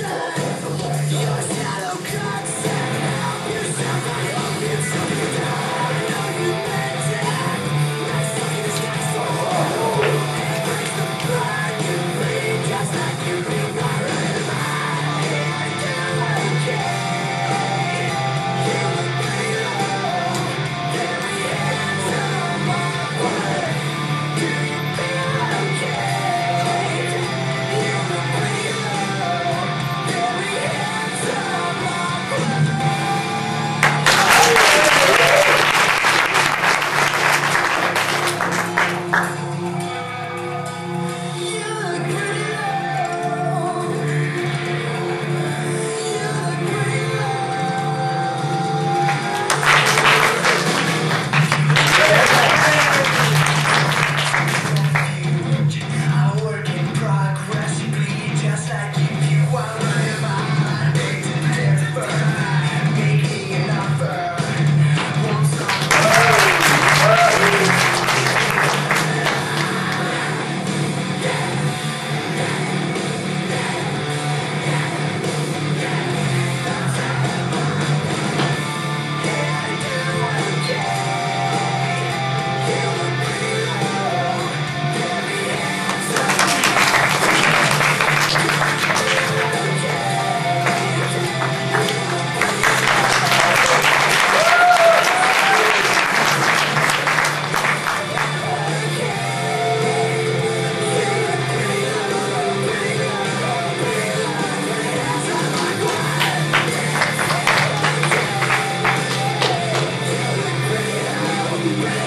You're Yeah.